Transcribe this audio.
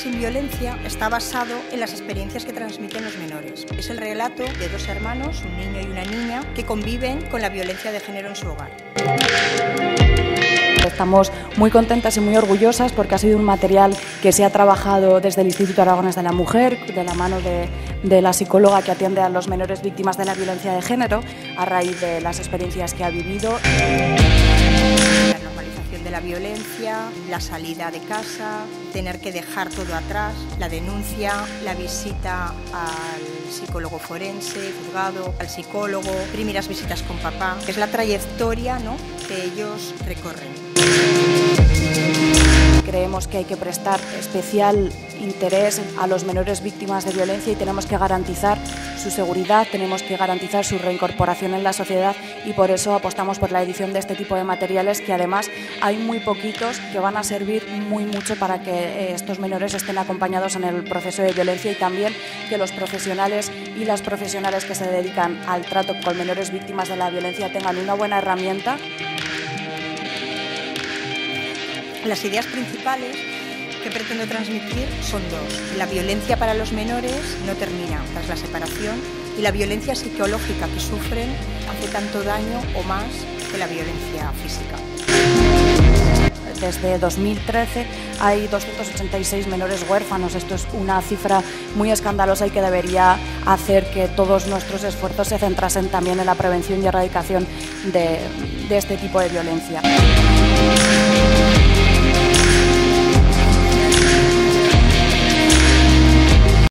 sin violencia está basado en las experiencias que transmiten los menores. Es el relato de dos hermanos, un niño y una niña, que conviven con la violencia de género en su hogar. Estamos muy contentas y muy orgullosas porque ha sido un material que se ha trabajado desde el Instituto Aragones de la Mujer, de la mano de, la psicóloga que atiende a los menores víctimas de la violencia de género, a raíz de las experiencias que ha vivido la salida de casa, tener que dejar todo atrás, la denuncia, la visita al psicólogo forense, juzgado, al psicólogo, primeras visitas con papá. Es la trayectoria ¿no? que ellos recorren. Creemos que hay que prestar especial interés a los menores víctimas de violencia y tenemos que garantizar su seguridad, tenemos que garantizar su reincorporación en la sociedad y por eso apostamos por la edición de este tipo de materiales que además hay muy poquitos que van a servir muy mucho para que eh, estos menores estén acompañados en el proceso de violencia y también que los profesionales y las profesionales que se dedican al trato con menores víctimas de la violencia tengan una buena herramienta. Las ideas principales que pretendo transmitir son dos. La violencia para los menores no termina tras la separación y la violencia psicológica que sufren hace tanto daño o más que la violencia física. Desde 2013 hay 286 menores huérfanos. Esto es una cifra muy escandalosa y que debería hacer que todos nuestros esfuerzos se centrasen también en la prevención y erradicación de, de este tipo de violencia.